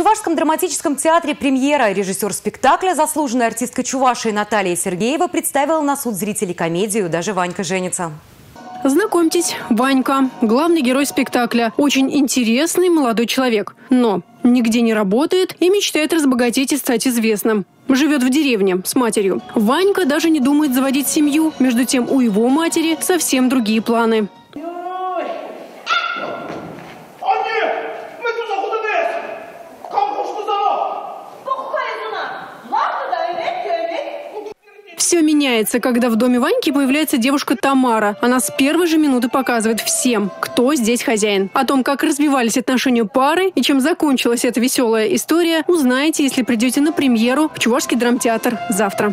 Чувашском драматическом театре премьера режиссер спектакля, заслуженная артистка Чувашии Наталья Сергеева представила на суд зрителей комедию «Даже Ванька женится». Знакомьтесь, Ванька, главный герой спектакля. Очень интересный молодой человек. Но нигде не работает и мечтает разбогатеть и стать известным. Живет в деревне с матерью. Ванька даже не думает заводить семью. Между тем у его матери совсем другие планы. Все меняется, когда в доме Ваньки появляется девушка Тамара. Она с первой же минуты показывает всем, кто здесь хозяин. О том, как развивались отношения пары и чем закончилась эта веселая история, узнаете, если придете на премьеру в Чувашский драмтеатр завтра.